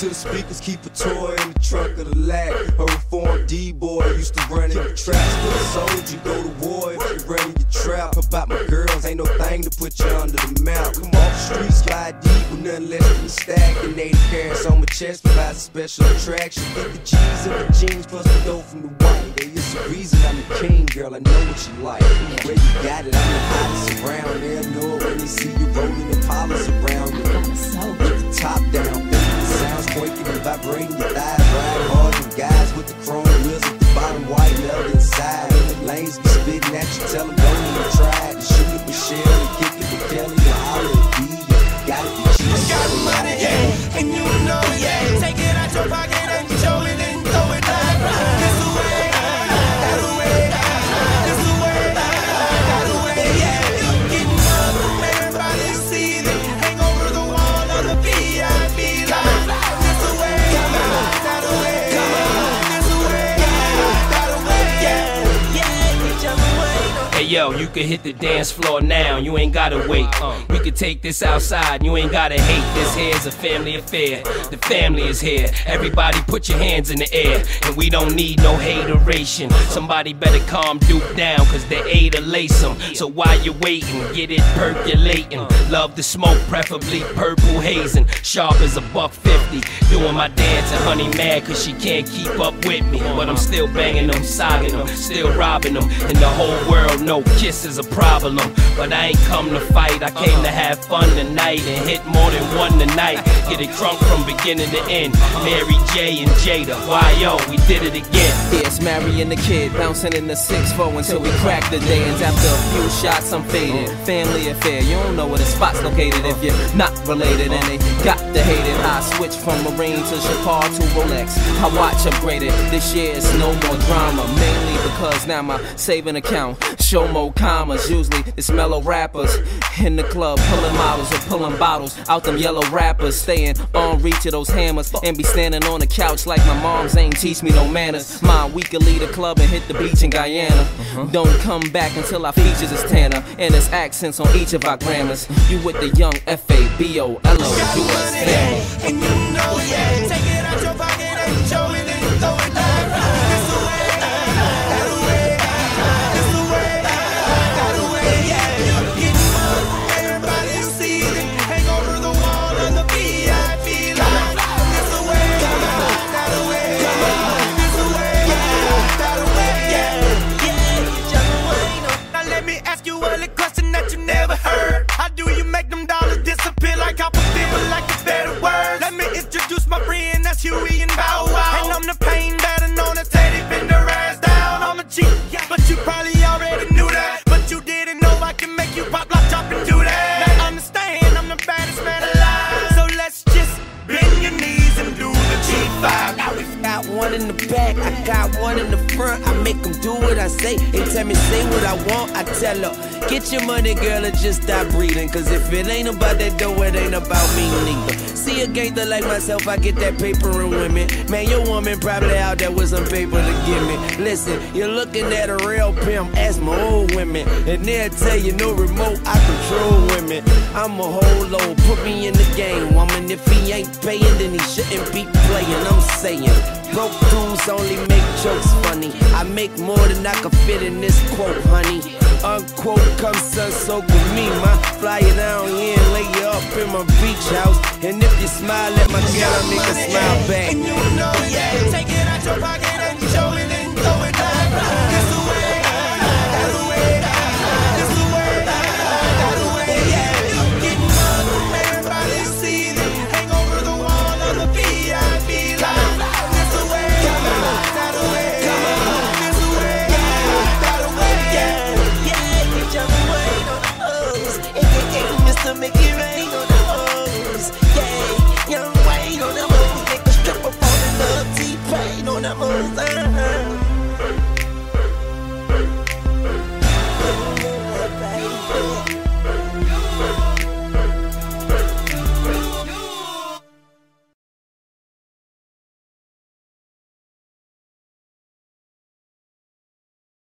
to the speakers, keep a toy in the trunk of the lag. A reformed D-boy used to run in the traps. For the soldier, go to war if you run your trap. About my girls, ain't no thing to put you under the mount. Come off the street, slide deep with nothing less than a stack. And 80 carats on my chest provides a special attraction. Get the G's and the jeans, plus the dough from the white. Hey, it's the reason I'm the king, girl. I know what you like. Where you got it, I'm the hottest around. They'll know it when they see you rolling the polish around you. With the top down. Sounds quaking and vibrating yo, you can hit the dance floor now, you ain't gotta wait. Uh, we can take this outside, you ain't gotta hate. This here's a family affair. The family is here. Everybody put your hands in the air. And we don't need no hateration. Somebody better calm Duke down, cause they ate a lace 'em. So while you're waiting, get it percolating. Love the smoke, preferably purple hazing. Sharp as a buck fifty. Doing my dance and honey mad cause she can't keep up with me. But I'm still banging them, sogging them, still robbing them. And the whole world know kiss is a problem. But I ain't come to fight, I came to have fun tonight and hit more than one tonight. Get it drunk from beginning to end. Mary J and Jada, why yo, we did it again. It's Mary and the kid bouncing in the 6-4 until we crack the. And after a few shots, I'm faded. Family affair, you don't know where the spot's located if you're not related. And they got the hate it. I switch from Marine to Chopard to Rolex. I watch upgraded. This year it's no more drama. Mainly because now my saving account show more commas. Usually it's mellow rappers in the club pulling models or pulling bottles out them yellow rappers. Staying on reach of those hammers and be standing on the couch like my mom's ain't teach me no manners. My we could leave the club and hit the beach in Guyana. Uh-huh. Don't come back until our features is Tanner and there's accents on each of our grammars. You with the young F A B O L O U S family. And you know, yeah, one in the back, I got one in the front. I make them do what I say. They tell me say what I want, I tell her. Get your money, girl, and just stop breathing. Cause if it ain't about that dough, it ain't about me neither. See a gangster like myself, I get that paper and women. Man, your woman probably out there with some paper to give me. Listen, you're looking at a real pimp, ask my old women. And they'll tell you no remote, I control women. I'm a whole load, put me in the game, woman. If he ain't paying, then he shouldn't be saying, broke dudes only make jokes funny. I make more than I can fit in this quote, honey. Unquote, come sun soak with me, ma. Fly you down here and lay you up in my beach house. And if you smile at my girl, make her smile back. And you know,